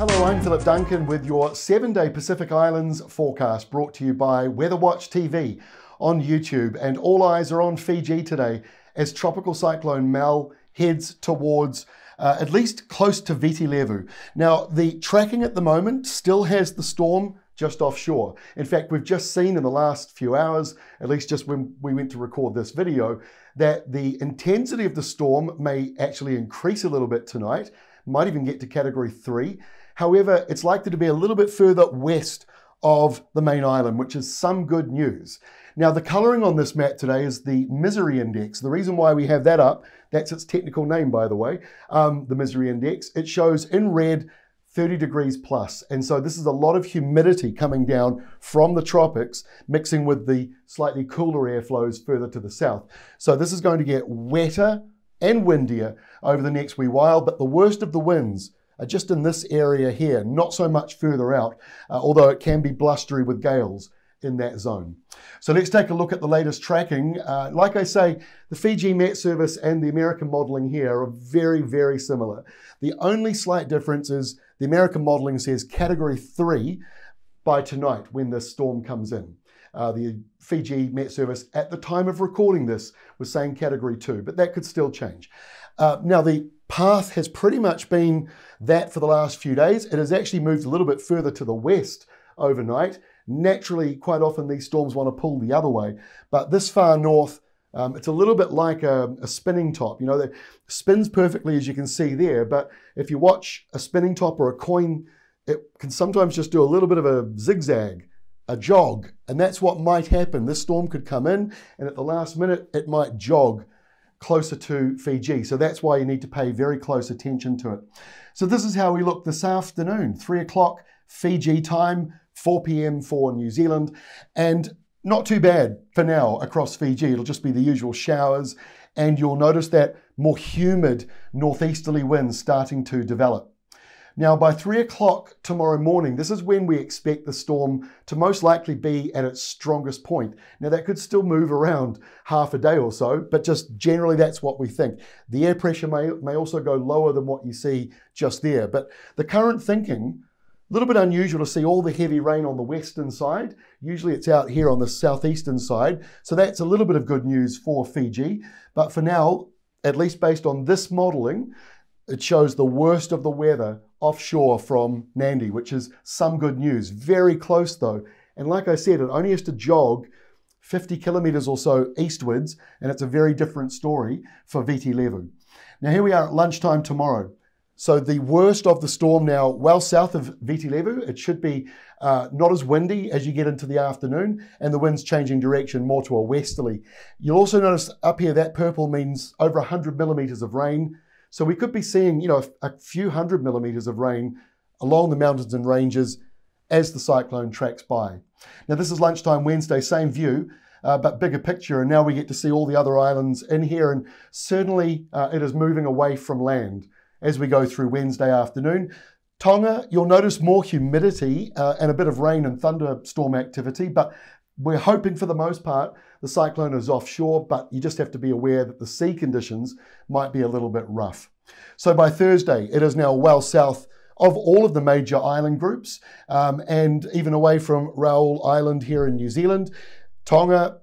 Hello, I'm Philip Duncan with your seven day Pacific Islands forecast brought to you by Weatherwatch TV on YouTube. And all eyes are on Fiji today as Tropical Cyclone Mal heads towards uh, at least close to Viti Levu. Now, the tracking at the moment still has the storm just offshore. In fact, we've just seen in the last few hours, at least just when we went to record this video, that the intensity of the storm may actually increase a little bit tonight, might even get to category three. However, it's likely to be a little bit further west of the main island, which is some good news. Now, the colouring on this map today is the misery index. The reason why we have that up, that's its technical name, by the way, um, the misery index, it shows in red 30 degrees plus. And so this is a lot of humidity coming down from the tropics, mixing with the slightly cooler air flows further to the south. So this is going to get wetter and windier over the next wee while, but the worst of the winds are just in this area here, not so much further out, uh, although it can be blustery with gales in that zone. So let's take a look at the latest tracking. Uh, like I say, the Fiji Met Service and the American modeling here are very, very similar. The only slight difference is the American modeling says category three by tonight when the storm comes in. Uh, the Fiji Met Service at the time of recording this was saying category two, but that could still change. Uh, now, the path has pretty much been that for the last few days. It has actually moved a little bit further to the west overnight. Naturally, quite often these storms want to pull the other way, but this far north, um, it's a little bit like a, a, spinning top. You know, it spins perfectly as you can see there, but if you watch a spinning top or a coin, it can sometimes just do a little bit of a zigzag, a jog, and that's what might happen. This storm could come in, and at the last minute, it might jog closer to Fiji. So that's why you need to pay very close attention to it. So this is how we look this afternoon, three o'clock Fiji time, 4 p.m. for New Zealand, and not too bad for now across Fiji. It'll just be the usual showers, and you'll notice that more humid northeasterly winds starting to develop. Now, by three o'clock tomorrow morning, this is when we expect the storm to most likely be at its strongest point. Now, that could still move around half a day or so, but just generally that's what we think. The air pressure may, may also go lower than what you see just there. But the current thinking, a little bit unusual to see all the heavy rain on the western side. Usually it's out here on the southeastern side. So that's a little bit of good news for Fiji. But for now, at least based on this modelling, it shows the worst of the weather offshore from Nadi, which is some good news. Very close though. And like I said, it only has to jog 50 kilometers or so eastwards, and it's a very different story for Viti Levu. Now, here we are at lunchtime tomorrow. So, the worst of the storm now, well south of Viti Levu. It should be uh, not as windy as you get into the afternoon, and the wind's changing direction more to a westerly. You'll also notice up here that purple means over 100 millimeters of rain so we could be seeing, you know, a, few hundred millimeters of rain along the mountains and ranges as the cyclone tracks by. Now this is lunchtime Wednesday, same view, uh, but bigger picture. And now we get to see all the other islands in here. And certainly uh, it is moving away from land as we go through Wednesday afternoon. Tonga, you'll notice more humidity uh, and a bit of rain and thunderstorm activity, but we're hoping for the most part the cyclone is offshore, but you just have to be aware that the sea conditions might be a little bit rough. So by Thursday, it is now well south of all of the major island groups um, and even away from Raoul Island here in New Zealand. Tonga,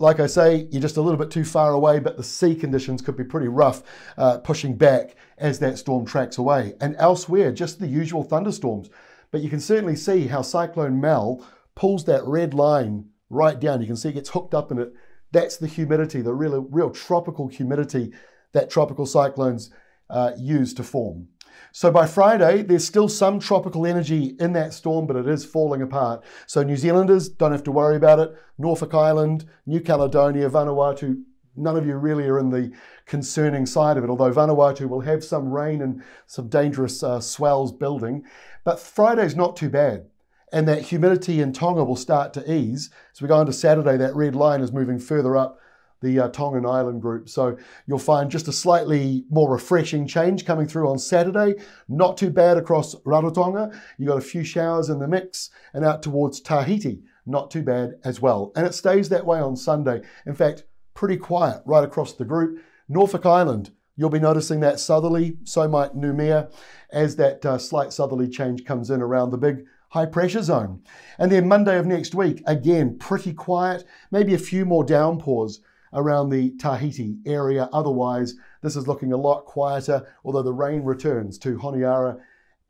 like I say, you're just a little bit too far away, but the sea conditions could be pretty rough, uh, pushing back as that storm tracks away. And elsewhere, just the usual thunderstorms. But you can certainly see how Cyclone Mal pulls that red line right down. You can see it gets hooked up in it. That's the humidity, the real, real tropical humidity that tropical cyclones uh, use to form. So by Friday, there's still some tropical energy in that storm, but it is falling apart. So New Zealanders don't have to worry about it. Norfolk Island, New Caledonia, Vanuatu, none of you really are in the concerning side of it, although Vanuatu will have some rain and some dangerous uh, swells building. But Friday's not too bad and that humidity in Tonga will start to ease. As we go into Saturday, that red line is moving further up the uh, Tongan Island group. So you'll find just a slightly more refreshing change coming through on Saturday. Not too bad across Rarotonga. You got a few showers in the mix and out towards Tahiti. Not too bad as well. And it stays that way on Sunday. In fact, pretty quiet right across the group. Norfolk Island, You'll be noticing that southerly, so might Noumea, as that uh, slight southerly change comes in around the big high pressure zone. And then Monday of next week, again, pretty quiet, maybe a few more downpours around the Tahiti area. Otherwise, this is looking a lot quieter, although the rain returns to Honiara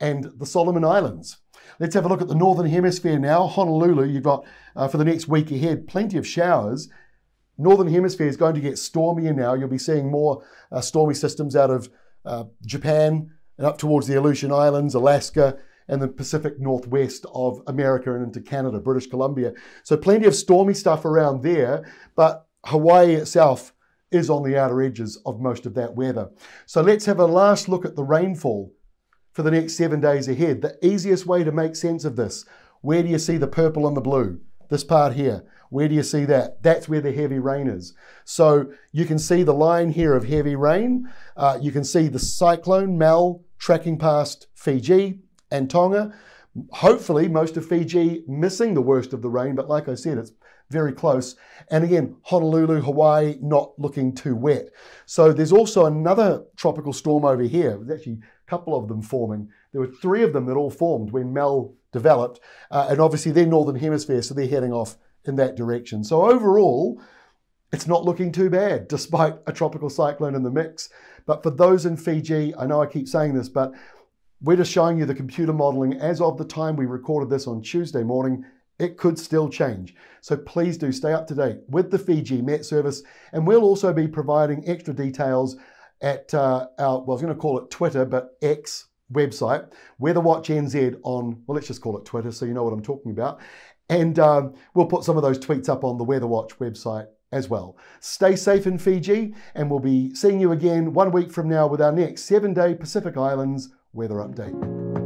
and the Solomon Islands. Let's have a look at the Northern Hemisphere now. Honolulu, you've got uh, for the next week ahead plenty of showers. Northern Hemisphere is going to get stormier now. You'll be seeing more uh, stormy systems out of uh, Japan and up towards the Aleutian Islands, Alaska, and the Pacific Northwest of America and into Canada, British Columbia. So plenty of stormy stuff around there, but Hawaii itself is on the outer edges of most of that weather. So let's have a last look at the rainfall for the next seven days ahead. The easiest way to make sense of this, where do you see the purple and the blue? This part here. Where do you see that? That's where the heavy rain is. So you can see the line here of heavy rain. Uh, you can see the cyclone Mal tracking past Fiji and Tonga. Hopefully, most of Fiji missing the worst of the rain, but like I said, it's very close. And again, Honolulu, Hawaii, not looking too wet. So there's also another tropical storm over here. There's actually a couple of them forming. There were three of them that all formed when Mal developed. Uh, and obviously, they're northern hemisphere, so they're heading off in that direction. So overall, it's not looking too bad, despite a tropical cyclone in the mix. But for those in Fiji, I know I keep saying this, but we're just showing you the computer modeling as of the time we recorded this on Tuesday morning. It could still change. So please do stay up to date with the Fiji Met Service. And we'll also be providing extra details at uh, our, well, I was going to call it Twitter, but X website, Weather Watch NZ on, well, let's just call it Twitter so you know what I'm talking about. And um, we'll put some of those tweets up on the Weather Watch website as well. Stay safe in Fiji, and we'll be seeing you again one week from now with our next seven day Pacific Islands weather update.